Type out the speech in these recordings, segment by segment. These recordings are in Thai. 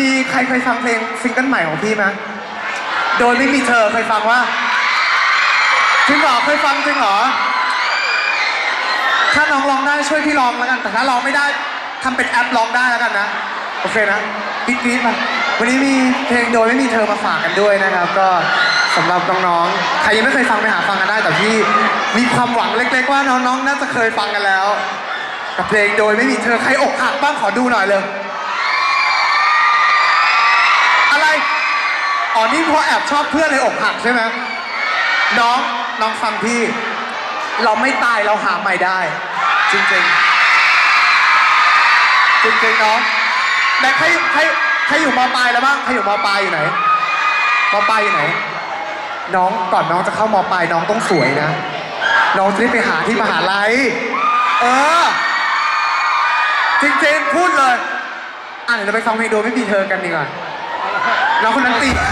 มีใครเคยฟังเพลงซิงเกิลใหม่ของพี่ไหมโดยไม่มีเธอเคยฟังว่าจริงเหรอเคยฟังจริงเหรอ ถ้าน้องร้องได้ช่วยพี่ร้องแล้วกัน แต่ถ้าร้องไม่ได้ทำเป็นแอ๊บร้องได้แล้วกันนะ โอเคนะกรี๊ดมาวันนี้มีเพลงโดยไม่มีเธอมาฝากกันด้วยนะครับ ก็สำหรับน้องๆ ใครยังไม่เคยฟังไปหาฟังกันได้ แต่พี่มีความหวังเล็ก ๆ ว่าน้องๆ น่าจะเคยฟังกันแล้ว กับเพลงโดยไม่มีเธอ ใครอกหักบ้างขอดูหน่อยเลย อะไร อ๋อนี่เพราะแอบชอบเพื่อนเลยอกหักใช่ไหมน้องน้องฟังพี่ เราไม่ตายเราหาใหม่ได้ จริงๆ จริงๆน้องแต่ใครใครใครอยู่มปลายแล้วบ้างใครอยู่มปลายอยู่ไหนมปลายอยู่ไหน น้องก่อนน้องจะเข้ามปลายน้องต้องสวยนะ น้องจะได้ไปหาที่มหาลัยเออ จริงๆพูดเลยอะเดี๋ยวเราไปฟังเพลงโดยไม่มีเธอกันดีกว่าน้องคนนั้นตีข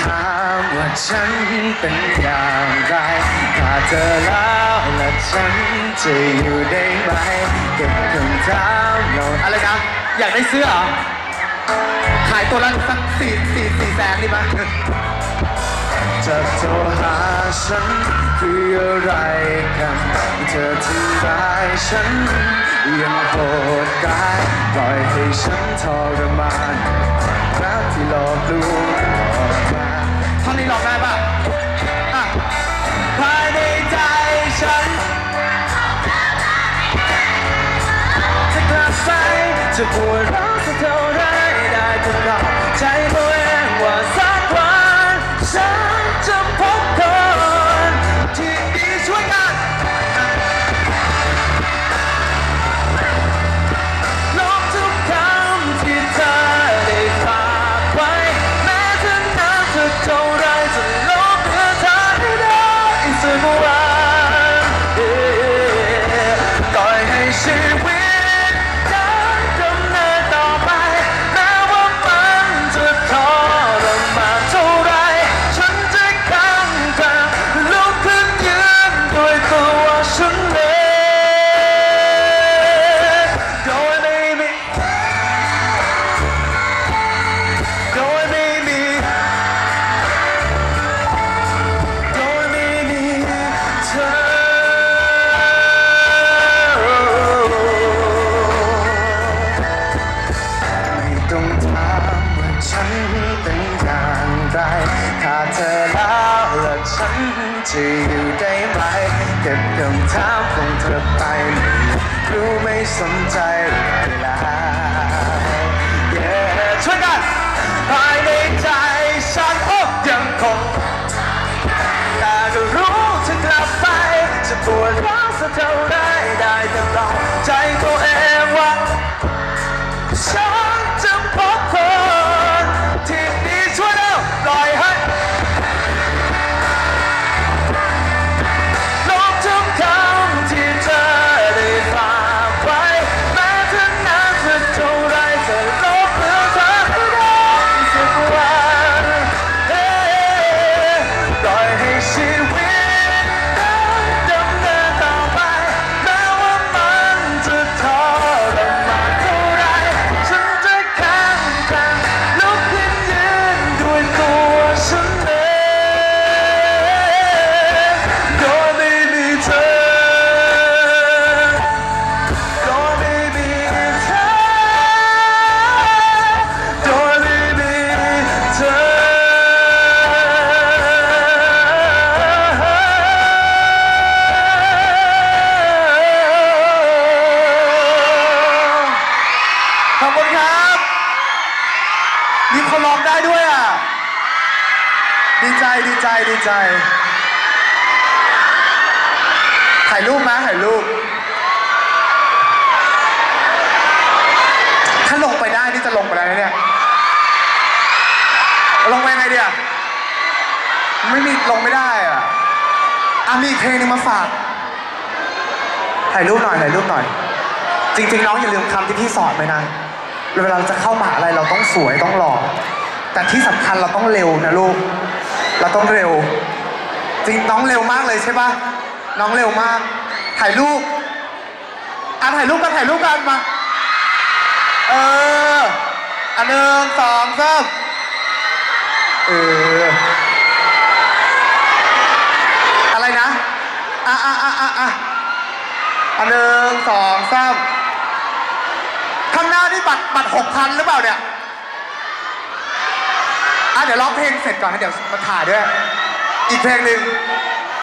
ถามว่าฉันเป็นอย่างไรถ้าเจอแล้วและฉันจะอยู่ได้ไหมเก็บคำถามเหล่าอะไรนะ อยากได้เสื้อเหรอ ขายตัวละสักสี่สี่สี่แสนดีไหมจะโทรหาฉันคืออะไรกันเธอทำร้ายฉันยังโหดร้ายปล่อยให้ฉันทรมานรักที่หลอกลวงออกมา ท่อนนี้ร้องได้ป่ะอะภายในใจฉันจะกลับไปจะปวดร้าวสักเท่าไรได้แต่รอใจตัวเองว่า ฉันเป็นอย่างไรถ้าเธอแล้วและฉันจะอยู่ได้ไหมเก็บคำถามของเธอไปไรู้ไม่สนใจเวลา Yeah ช่วยกันภายในใจฉันโอ้ยังคงแต่ก็รู้ถ้ากลับไป จะปวดร้าวสักเท่าไรได้แต่ลองใจตัวเองว่าฉัน คุณครับมีคนร้องได้ด้วยอะ ดีใจดีใจดีใจ ถ่ายรูปไหมถ่ายรูป ถ้าลงไปได้นี่จะลงไปได้ไหมเนี่ย ลงไปไงเดียไม่มีลงไม่ได้อะอะมีเพลงนึงมาฝาก ถ่ายรูปหน่อยถ่ายรูปหน่อย จริงๆน้องอย่าลืมคำที่พี่สอนไปนะ เวลาเราจะเข้ามหาอะไรเราต้องสวยต้องหล่อแต่ที่สำคัญเราต้องเร็วนะลูก เราต้องเร็ว จริงน้องเร็วมากเลยใช่ปะน้องเร็วมาก ถ่ายรูปอะถ่ายรูปกันถ่ายรูปกันมาเอออันหนึ่งสองสามเอออะไรนะอะอะอะอะอะอันหนึ่งสองสาม บัตรบัตรหกพันหรือเปล่าเนี่ยอะเดี๋ยวร้องเพลงเสร็จก่อนให้เดี๋ยวมาถ่ายด้วย อีกเพลงหนึ่ง